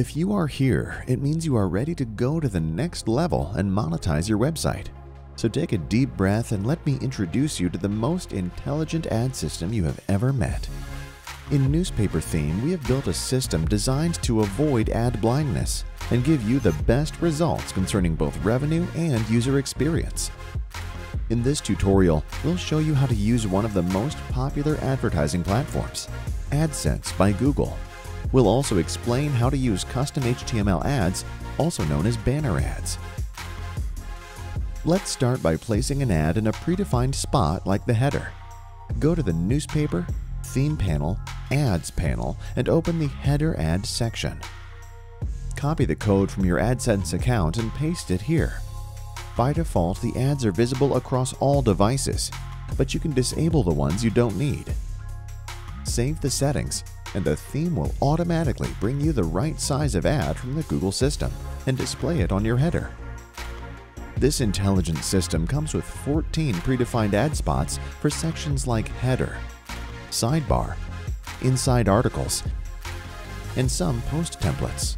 If you are here, it means you are ready to go to the next level and monetize your website. So take a deep breath and let me introduce you to the most intelligent ad system you have ever met. In Newspaper Theme, we have built a system designed to avoid ad blindness and give you the best results concerning both revenue and user experience. In this tutorial, we'll show you how to use one of the most popular advertising platforms, AdSense by Google. We'll also explain how to use custom HTML ads, also known as banner ads. Let's start by placing an ad in a predefined spot like the header. Go to the Newspaper, Theme panel, Ads panel, and open the Header Ad section. Copy the code from your AdSense account and paste it here. By default, the ads are visible across all devices, but you can disable the ones you don't need. Save the settings, and the theme will automatically bring you the right size of ad from the Google system and display it on your header. This intelligent system comes with 14 predefined ad spots for sections like header, sidebar, inside articles, and some post templates,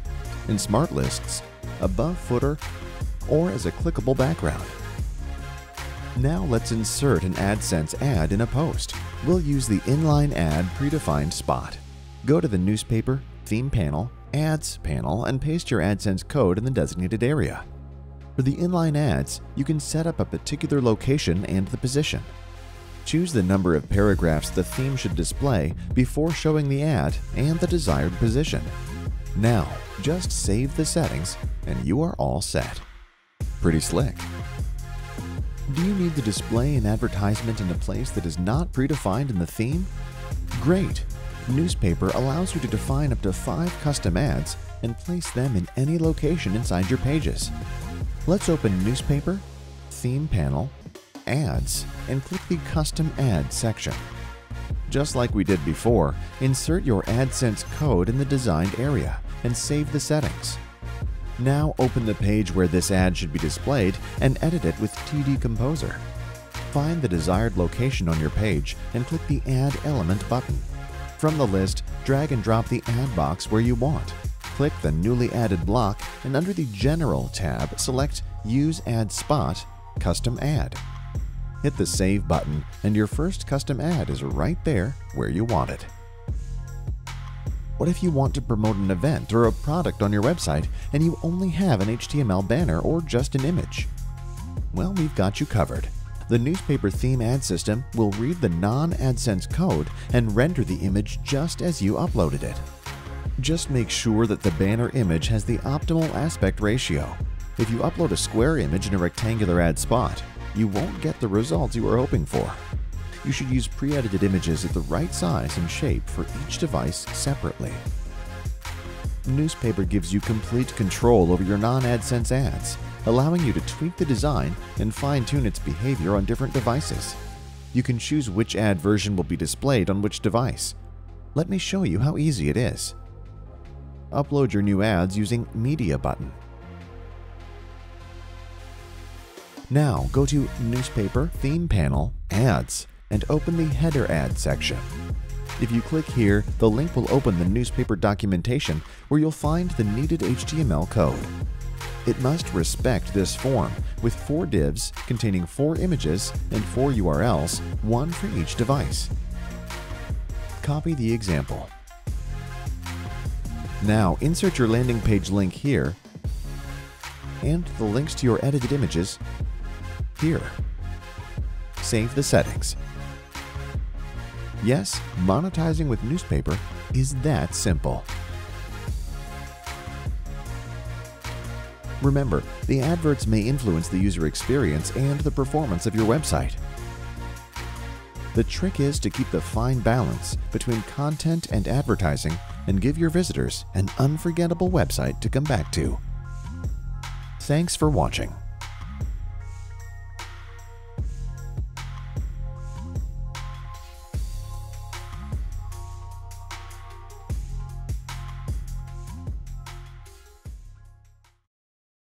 and smart lists, above footer, or as a clickable background. Now let's insert an AdSense ad in a post. We'll use the inline ad predefined spot. Go to the newspaper, theme panel, ads panel, and paste your AdSense code in the designated area. For the inline ads, you can set up a particular location and the position. Choose the number of paragraphs the theme should display before showing the ad and the desired position. Now, just save the settings and you are all set. Pretty slick. Do you need to display an advertisement in a place that is not predefined in the theme? Great! Newspaper allows you to define up to five custom ads and place them in any location inside your pages. Let's open Newspaper, Theme Panel, Ads, and click the Custom Ads section. Just like we did before, insert your AdSense code in the designed area and save the settings. Now open the page where this ad should be displayed and edit it with TD Composer. Find the desired location on your page and click the Add Element button. From the list, drag and drop the ad box where you want. Click the newly added block and under the General tab, select Use Ad Spot, Custom Ad. Hit the Save button and your first custom ad is right there where you want it. What if you want to promote an event or a product on your website and you only have an HTML banner or just an image? Well, we've got you covered. The newspaper theme ad system will read the non-AdSense code and render the image just as you uploaded it. Just make sure that the banner image has the optimal aspect ratio. If you upload a square image in a rectangular ad spot, you won't get the results you were hoping for you should use pre-edited images at the right size and shape for each device separately. Newspaper gives you complete control over your non-AdSense ads, allowing you to tweak the design and fine-tune its behavior on different devices. You can choose which ad version will be displayed on which device. Let me show you how easy it is. Upload your new ads using Media button. Now go to Newspaper Theme Panel Ads and open the Header Ad section. If you click here, the link will open the newspaper documentation where you'll find the needed HTML code. It must respect this form, with four divs containing four images and four URLs, one for each device. Copy the example. Now insert your landing page link here and the links to your edited images here. Save the settings. Yes, monetizing with newspaper is that simple. Remember, the adverts may influence the user experience and the performance of your website. The trick is to keep the fine balance between content and advertising and give your visitors an unforgettable website to come back to. Thanks for watching.